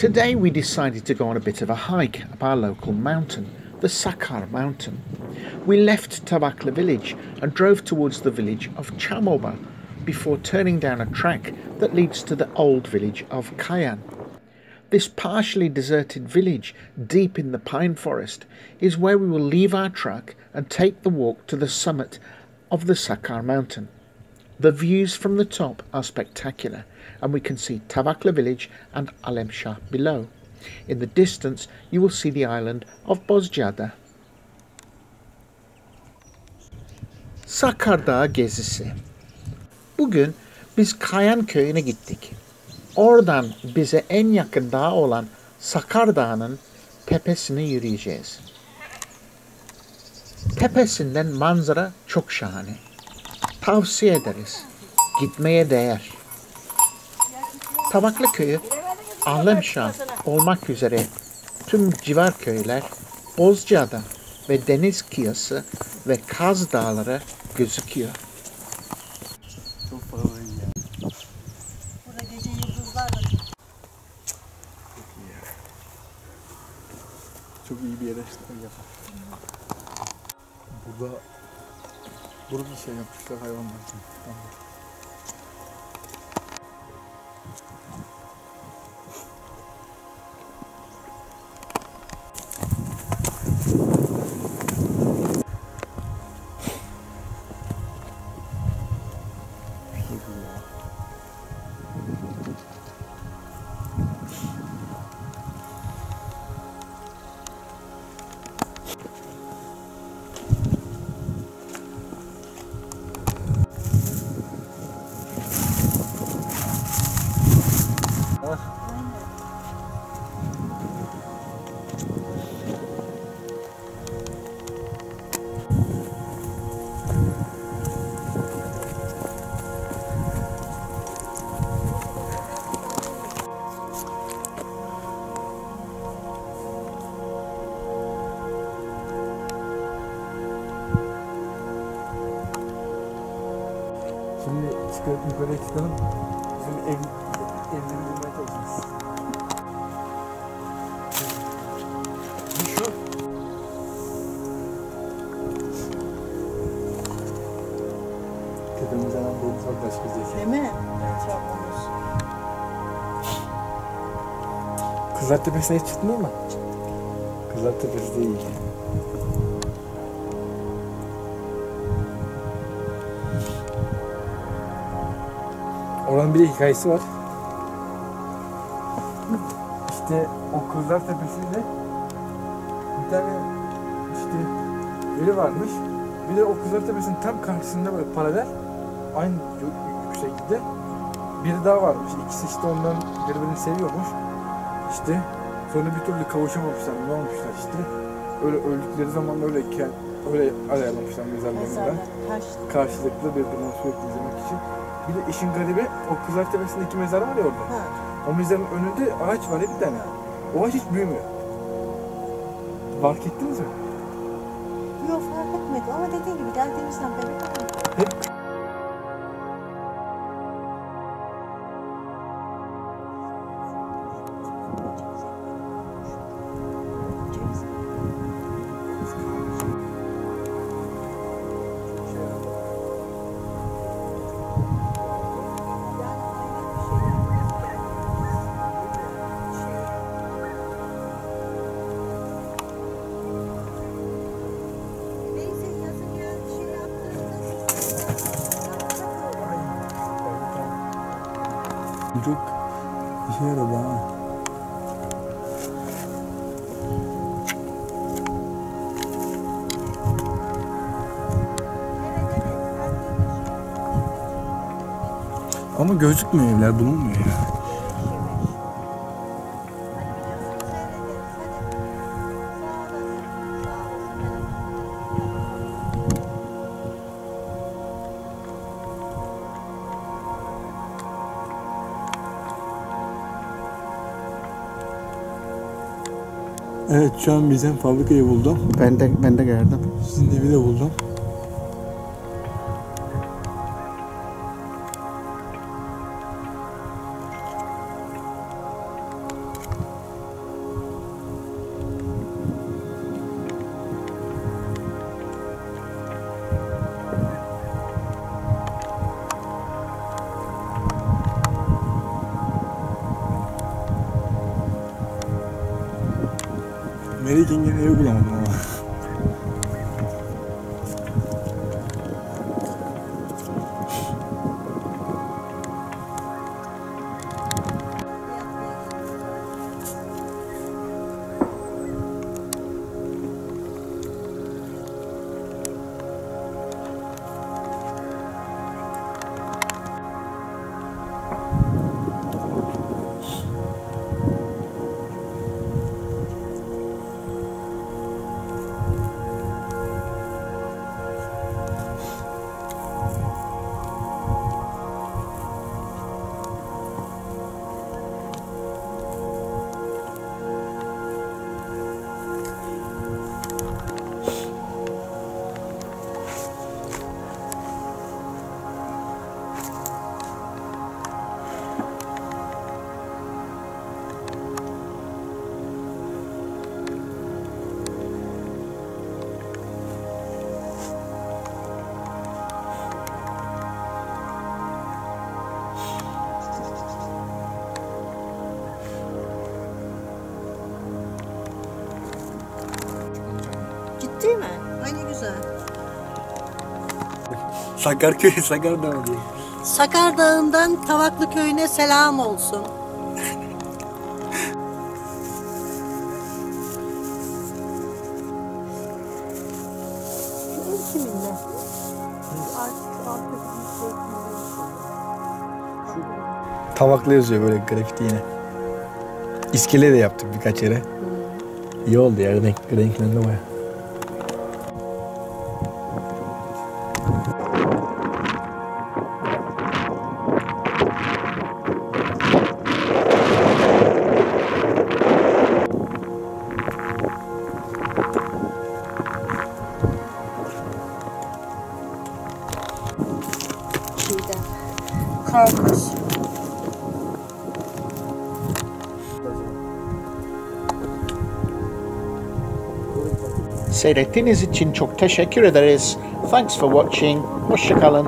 Today we decided to go on a bit of a hike up our local mountain, the Sakar mountain. We left Tabakla village and drove towards the village of Chamoba before turning down a track that leads to the old village of Kayan. This partially deserted village, deep in the pine forest, is where we will leave our truck and take the walk to the summit of the Sakar mountain. The views from the top are spectacular, and we can see Tavakla village and Alemşah below. In the distance, you will see the island of Bozcaada. Sakar Dağı gezisi. Bugün biz Kayan köyüne gittik. Oradan bize en yakın dağ olan Sakar Dağı'nın tepesine yürüyeceğiz. Tepesinden manzara çok şahane. Tavsiye ederiz. Gitmeye değer. Tabaklı köyü Alemşah olmak üzere tüm civar köyler Bozcaada ve deniz kıyısı ve Kaz Dağları gözüküyor. Çok iyi bir yere yapar. Burada burada şey yapmışlar hayvanlar için. Tamam. Çıkarıp yukarıya çıkalım. Bizim ev, evleri bulmaya çalışacağız. Şu. Tepemizden abi bu ufak taş bizdeki. değil mi? Etrafımız. Kızlar Tepesi'ne hiç çıktın mı? Kızlar Tepesi de Oranın bir de hikayesi var. İşte o Kızlar Tepesi'nde bir tane işte biri varmış. Bir de o Kızlar Tepesi'nin tam karşısında böyle paralel aynı yü- yükseklikte biri daha varmış. İkisi işte ondan birbirini seviyormuş. İşte sonra bir türlü kavuşamamışlar. Ne olmuşlar işte. Öyle öldükleri zaman öyleyken öyle ayarlamışlar mezarlarında. Mezarlar, taş. Karşılıklı birbirini sürekli izlemek için. Bir de işin garibi o Kızlar Tepesi'ndeki mezar var ya orada. Ha. O mezarın önünde ağaç var ya bir tane. O ağaç hiç büyümüyor. Fark ettiniz mi? Yok fark etmedim ama dediğin gibi geldiğimizden beri Hep çok işe yaradı ha. Ama gözükmüyor evler bulunmuyor ya. Evet şu an bizim fabrikayı buldum. Ben de ben de gördüm. Sizin evi de buldum. メリキングの欲だもん Sakarköy, Sakardağ diye. Sakar Dağı'ndan Kavaklı Köyü'ne selam olsun. Kiminle? Artık arkasını Tavaklı yazıyor böyle grafiti yine. İskele de yaptık birkaç yere. İyi oldu ya renk, renklendi baya. to the carcass. Seyrettiğiniz için çok teşekkür ederiz. Thanks for watching. Hoşçakalın.